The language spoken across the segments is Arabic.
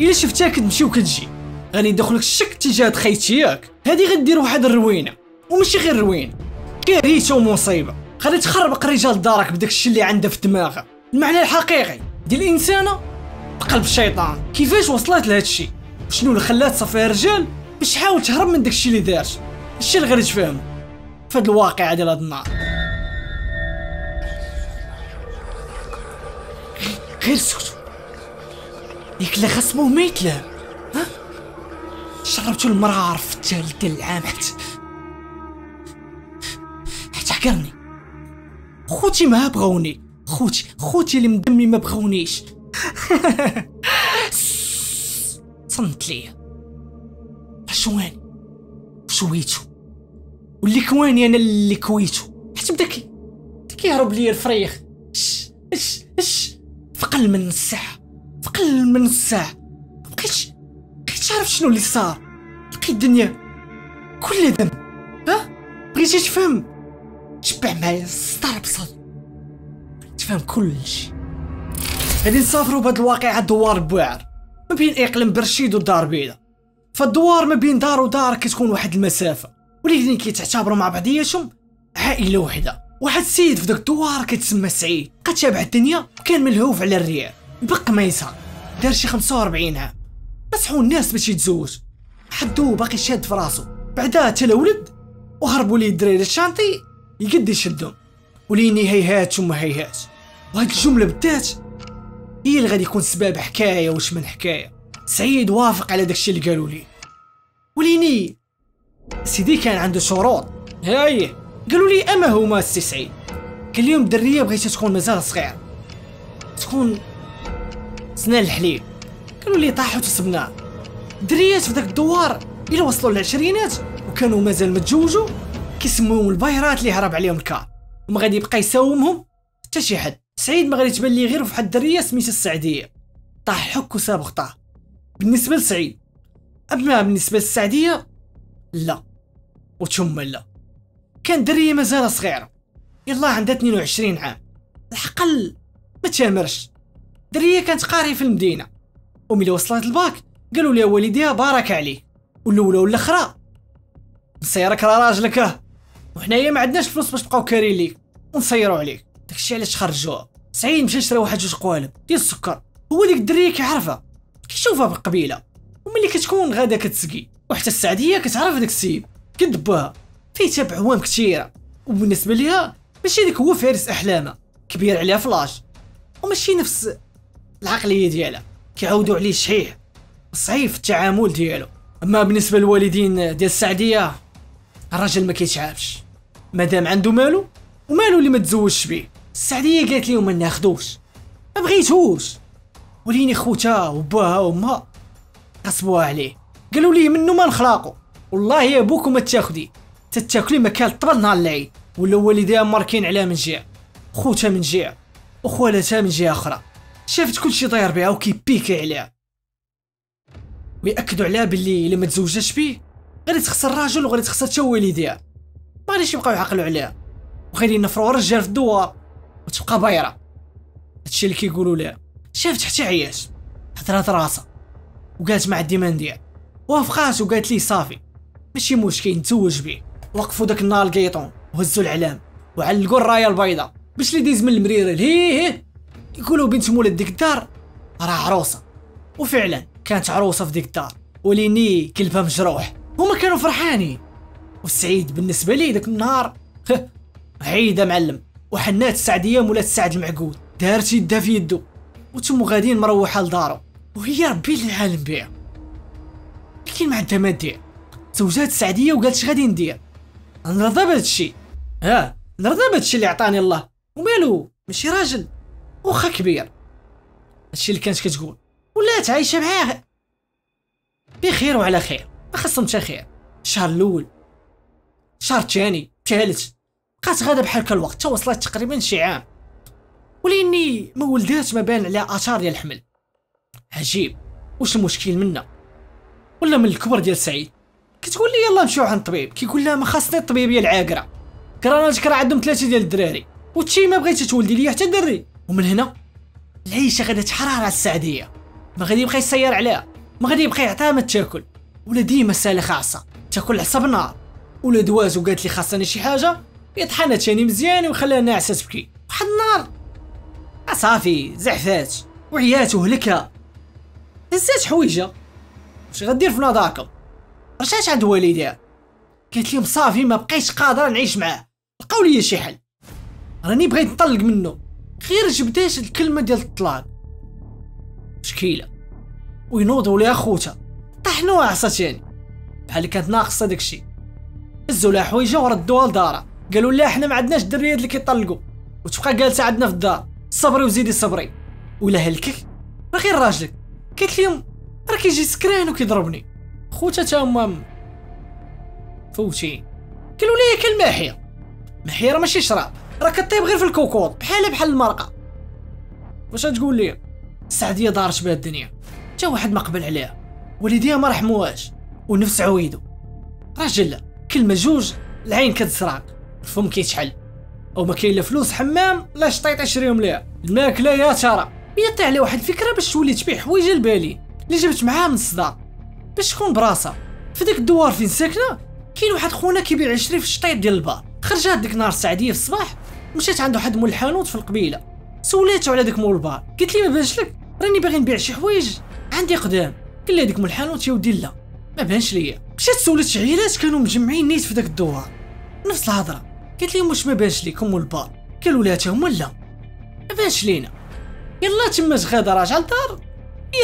إلا شفتها كتمشي وكتجي. غادي يدخلك الشك تجاه خيتي ياك. هادي غدير واحد الروينة. وماشي غير روينة. كارثة ومصيبة. غادي تخربق رجال دارك بداك الشيء اللي عندها في دماغها. المعنى الحقيقي. ديال الإنسانة بقلب الشيطان. كيفاش وصلت لهذا الشيء شنو اللي خلات صافيها رجال باش تحاول تهرب من داك الشيء اللي دارت الشيء اللي غادي تفهمو. في هاد الواقعه ديال هاد النهار غير سكتوا ياك اللي خصمو ميت لا. ها؟ شربتو المرار في الثالث ديال العام حتى حتى حكرني خوتي ما بغوني خوتي خوتي اللي من دمي ما بغونيش صنت ليا. شواني شويتو واللي كواني أنا اللي كويتو. حتى بدا كي كيهرب ليا الفريخ. اش اش إش. فقل من الساعة فقل من الساعة. مبقيتش مبقيتش عارف شنو اللي صار. لقيت الدنيا كلها دم ها؟ بغيتي تفهم. تبع معايا ستار بصد تفهم كل شيء غادي نسافروا بهاد الواقعة دوار بواعر ما بين إقليم برشيد ودار بيضاء فالدوار ما بين دار ودار كتكون واحد المسافة. ولكن كيتعتبروا مع بعضياتهم عائلة وحدة. واحد السيد في داك الدوار كيتسمى سعيد. بقى تابع الدنيا وكان ملهوف على الريال. البق ما يسهر دار شي 45 عام نصحوا الناس باش يتزوج. حدو باقي شاد في راسو. بعدا تا الولد وهربوا ليه الدراري الشانطي. يقد يشدهم. وليني هيهات ثم هيهات وهاد الجملة بالذات هي اللي غادي يكون سبب حكاية واش من حكاية. سعيد وافق على داكشي اللي قالوا ليه وليني سيدي كان عنده شروط هاي قالوا لي أما هما السي سعيد. قال لهم الدرية بغيتها تكون مازال صغير تكون سنان الحليب. قالوا لي طاحوا تسبنا. الدريات في داك الدوار إلا وصلوا للعشرينات وكانوا مازال متزوجوا كيسموهم البايرات اللي هرب عليهم الكار. وما غادي يبقى يساومهم حتى شي حد. سعيد ما غادي تبان ليه غير واحد الدريه سميتها السعدية. طاح حك وساب غطاه بالنسبة لسعيد. أما بالنسبة للسعدية لا. وثم لا. كان درية مازال صغيره يلا عندها 22 عام. الحقل ما تامرش درية كانت قارية في المدينة. وملي وصلت الباك قالوا لها والديها بارك عليك والأولى والاخرى نصيرك راه راجلك. وحنايا ما عندناش فلوس باش نبقاو كارين ليك. ونصيروا عليك. داكشي علاش خرجوها سعيد مشى شرا واحد جوج قوالب ديال السكر. هو ديك الدريه كيعرفها. كيشوفها بالقبيلة. وملي كتكون غادا كتسقي. وحتى السعدية كتعرف داك السيب كدبوها فيه تابع عوام كثيره وبالنسبة ليها ماشي ديك هو فارس أحلامها. كبير عليها فلاش. وماشي نفس العقلية ديالها كيعاودوا عليه شحيح صعيب في التعامل ديالو. أما بالنسبة للوالدين ديال السعدية الراجل ما كيتعابش مادام عنده مالو ومالو اللي ما تزوجش بيه. السعدية قالت لهم ما ناخدوش. ما بغيتوش. وليني خوتها وباها وامها غصبوها عليه. قالوا لي منو ما نخلاقو والله يا بوك ما تاخدي. تتاكلي مكان الطبل نهار العيد. ولا والديها ماركين عليها من جهه خوتها من جهه وخوالتها من جهه أخرى. شافت كلشي داير بها وكيبيكي عليها. ويأكدوا عليها باللي إلا ما تزوجاتش بيه غادي تخسر الراجل وغادي تخسر حتى والديها. ما غاديش يبقاو يعقلوا عليها. وغادي ينفروا الرجال في الدوار وتبقى بايرة. هادشي اللي كيقولوا لها شافت حتى عياش. هضرات راسها. وقالت مع الديمان ديال وافقات وقالت لي صافي ماشي مشكل نتزوج بيه. وقفوا داك النهار القيطون وهزوا العلام وعلقوا الراية البيضاء باش اللي دايز من المريره لهيه هيه يقولوا بنت مولد ديك الدار راه عروسة. وفعلا كانت عروسة في ديك الدار ولايني قلبها مجروح. هما كانوا فرحانين. وسعيد بالنسبة لي داك النهار عيدة معلم. وحنات السعدية مولات السعد المعقود دارت يدها في يدو. وتمو غاديين مروحة لدارو. وهي ربي العالم بها لكن ما عندها ما دير. تزوجات السعدية وقالت غادي ندير؟ نرضى بهذا الشيء. ها نرضى بهذا الشيء اللي عطاني الله. ومالو ماشي راجل. واخا كبير. هادشي اللي كانت كتقول. ولات عايشة معاه. بخير وعلى خير. ما خصهم حتى خير. الشهر الأول. الشهر الثاني. الثالث. بقات غادا بحال هكا الوقت تا وصلت تقريبا شي عام. ولاني ما ولدات ما بان عليها آثار ديال الحمل. عجيب. واش المشكل منا؟ ولا من الكبر ديال سعيد. كتقول لي يلا نمشيو عند الطبيب كيقول لها ما خاصني الطبيبيه العاقرة. كراناتك راه عندهم ثلاثة ديال الدراري. وتشي ما بغيتي تولدي ليا حتى دري. ومن هنا العيشة غادا تحرر على السعدية. ما غادي يبقى يسير عليها. ما غادي يبقى يعطيها ما تاكل. ولا ديما سالخه عصا تاكل عصا بالنار ولا دواز وقالت لي خاصني شي حاجة يطحنها تاني مزيان ويخليها ناعسه تبكي واحد النهار صافي. زعفات وعيات وهلكها. هزات حويجة. واش غدير في نظاكم رجعت عند والديها. قالت لهم صافي ما بقيتش قادرة نعيش معاه. لقاو لي شي حل. راني بغيت نطلق منه. غير جبدات الكلمة ديال الطلاق. مشكيلة. وينوضوا ليها خوتها طحنوها عصا تاني بحال كانت ناقصة داكشي. هزوا لها حويجة وردوها لدارها. قالوا لا حنا ما عندناش الدريات اللي كيطلقوا. وتبقى جالسة عندنا في الدار. صبري وزيدي صبري. ولا هلكك راه غير راجلك. قالت لهم راه كيجي سكران وكيضربني. خوتها تا هما فوتي قالوا لي كل ماحيه ماحيه راه ماشي شراب. راه كطيب غير في الكوكوط بحالها بحال المرقة. واش تقول لي؟ السعدية دارت بها الدنيا. جا واحد ما قبل عليها. والديها ما رحموهاش. ونفس عويدو. راجل كلمة جوج العين كتزرق الفم كيتحل. أو ما كاين لا فلوس حمام لا شطيط يشريهم ليها. الماكله يا ترى. بيطيح عليه واحد الفكرة باش تولي تبيع حوايج البالي. اللي جبت معاها من الصداع. باش تكون براسها. في ديك الدوار فين ساكنة كاين واحد خونا كيبيع عشري في الشطيط ديال البال. خرجات ديك نهار السعدية في الصباح مشيت عند واحد مول الحانوت في القبيلة. سوليته على داك مول البال. قلت لي ما بانش لك؟ راني باغي نبيع شي حوايج؟ عندي قدام. قال لي هذيك مول الحانوت يا ودي لا. ما بانش ليا. مشيت سولت عيالات كانوا مجمعين نيت في داك الدوار. نفس الهضرة. قلت لهم واش ما بانش ليكم مول البار؟ قالوا لها هما لا. ما بانش لينا. يلا تما غادة راجع للدار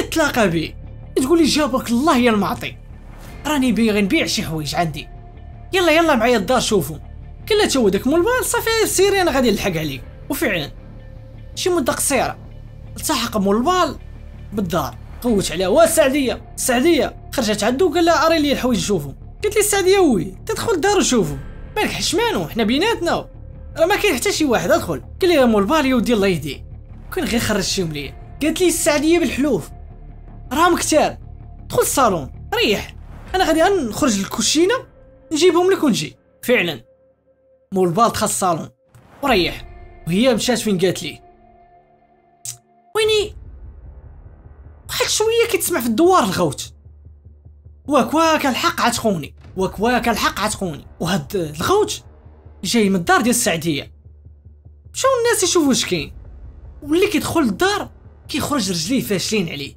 يتلاقى بي. تقول لي جابك الله يا المعطي. راني باغي نبيع شي حوايج عندي. يلا يلا معايا الدار شوفوا قال تا هو داك مول البال صافي سيري أنا غادي نلحق عليك. وفعلا. شي مده قصيره التحق مول البال بالدار. غوت عليها. وا السعدية. السعدية. خرجت عنده وقال لها أري لي الحوايج شوفوا قالت لي السعدية oui. تدخل الدار وشوفوا مالك حشمانو؟ حنا بيناتنا. راه ما كاين حتى شي واحد. أدخل. قال لي مول البال يا ودي الله يهديه كون غير خرجتيهم ليا قالت لي السعدية بالحلوف. راهم كتار دخل الصالون. ريح. أنا غادي نخرج للكوشينة نجيبهم لك ونجي. فعلا. مول البال دخل الصالون. وريح. وهي مشات فين قالت لي؟ ويني؟ واحد شوية كتسمع في الدوار الغوت. واك واك الحق عتخوني. واك واك الحق عتخوني. وهاد الغوت جاي من الدار ديال السعدية. مشاو الناس يشوفوا اش كاين واللي كيدخل للدار كيخرج رجليه فاشلين عليه.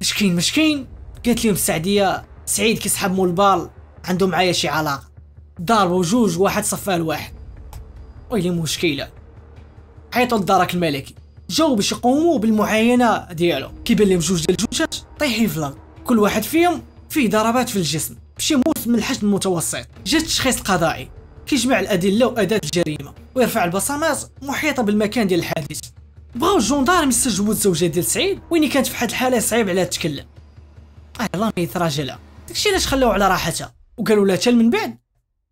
اش كاين مش كاين قالت لهم السعدية سعيد كيسحب مول البال عنده معايا شي علاقة. ضاربوا جوج واحد صفاه الواحد ويلي مشكلة. عيطوا للدرك الملكي. جاو باش يقوموا بالمعاينة ديالو. كيبان لهم جوج ديال الجوجات طايحين في الأرض. كل واحد فيهم فيه ضربات في الجسم. باش يموت من الحجم المتوسط. جات التشخيص القضائي كيجمع الأدلة وأداة الجريمة. ويرفع البصمات محيطة بالمكان ديال الحادث. بغاو الجندارم يستجوبوا الزوجة ديال سعيد. وين كانت في حد الحالة صعيب عليها تتكلم الله ما يتراجلها. داكشي علاش خلاو على راحتها. وقالوا لها من بعد.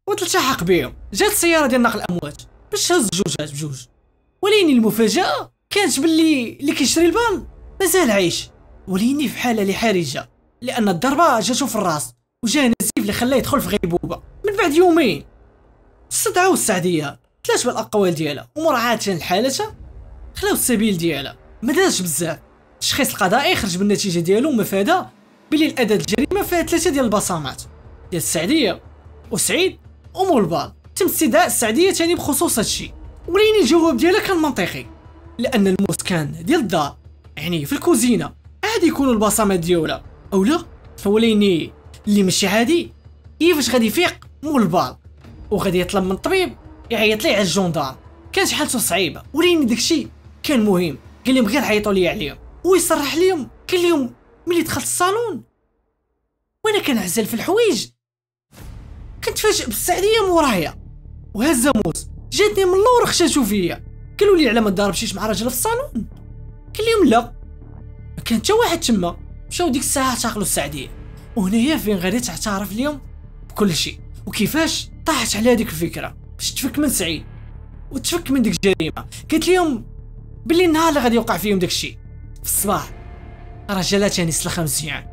وتلتحق بهم. جات السيارة ديال نقل الاموات باش تهز جوجات بجوج. وليني المفاجأة كانت باللي اللي كيشري البال مازال عايش. وليني في حالة حرجة. لأن الضربة جاتو في الراس. وجا نزيف اللي خلاه يدخل في غيبوبة. من بعد يومين. استدعاو السعديه ثلاث بالأقوال ديالها. ومراعاه لحالتها خلاو السبيل ديالها. ما دارش بزاف. التشخيص القضائي خرج بالنتيجة ديالو مفاده بلي الأداة الجريمة فيها ثلاثة ديال البصمات. ديال السعدية وسعيد ومولبال تم استدعاء السعدية تاني بخصوص هادشي وليني الجواب ديالها كان منطقي. لأن الموت كان ديال الدار يعني في الكوزينة عادي يكونوا البصمات ديالها أو لا؟ فوليني اللي ماشي عادي كيفاش غادي يفيق مول وغادي يطلب من الطبيب يعيط ليه على الجوندار كانت حالته صعيبة. وليني داكشي كان مهم. قال لهم غير عيطوا لي عليهم. ويصرح لهم قال لهم ملي دخلت الصالون وأنا كنعزل في الحوايج كنتفاجئ بالسعديه مورايا. وهزه موس جاتني من اللور خشاتو فيا قالوا لي على ما ضاربتيش مع راجل في الصالون. قال لهم لا. ما كان حتى واحد تما. مشاو ديك الساعة اعتقلوا السعدية. وهنايا فين غادي تعترف اليوم بكل شيء. وكيفاش؟ طاحت على هذيك الفكرة. باش تفك من سعيد. وتفك من ديك الجريمة. قالت لهم باللي النهار اللي غادي يوقع فيهم داك الشيء في الصباح. رجالات يعني سلخه مزيان.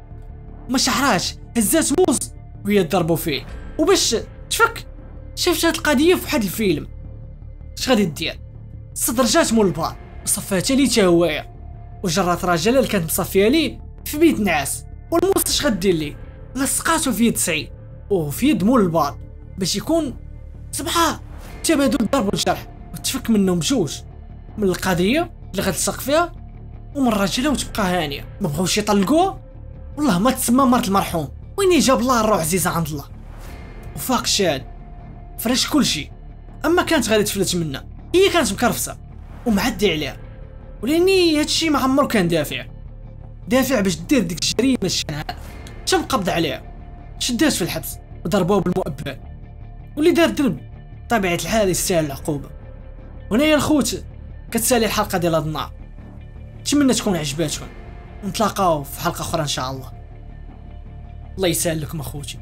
ما شعراش هزات موز. وهي ضربوا فيه. وباش تفك شفت هاد القضية في واحد الفيلم. اش غادي دير؟ صدر جات مول البار وصفاتها لي تا هوايا وجرات راجل اللي كانت مصفيه ليه في بيت نعاس. والموس اش غدير ليه لصقاتو في يد سعيد وفي يد مول البار باش يكون سبعة تبادل الضرب والجرح وتفك منهم بجوج من القضية اللي غتلصق فيها. ومن الراجله وتبقى هانية. ما بغاوش يطلقوها والله ما تسمى مرت المرحوم. وين جاب الله الروح عزيزة عند الله؟ وفاق الشاد فرش كلشي أما كانت غادي تفلت منا هي كانت مكرفسه ومعدي عليها. ولأني هادشي ما عمرو كان دافع. دافع باش دير ديك الجريمة الشنعاء تم قبض عليها. شدات في الحبس وضربوه بالمؤبد. واللي دار ذنب طبيعة الحال يستاهل العقوبة. وهنايا الخوت كتسالي الحلقة ديال هاد النهار نتمنى تكون عجباتكم. نتلاقاو في حلقة أخرى إن شاء الله. الله يسهل لكم أخوتي.